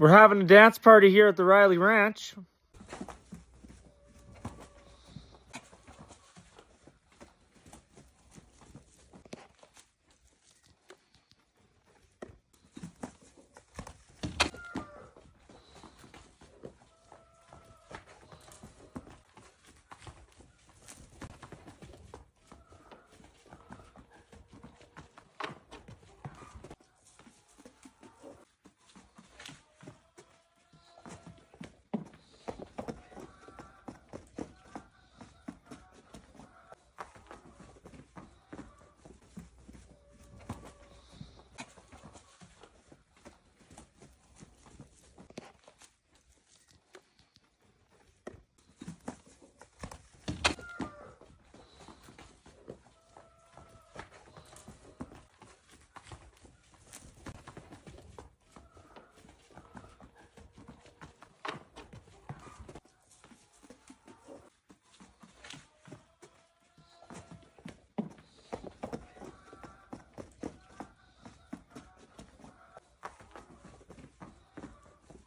We're having a dance party here at the Riley Ranch.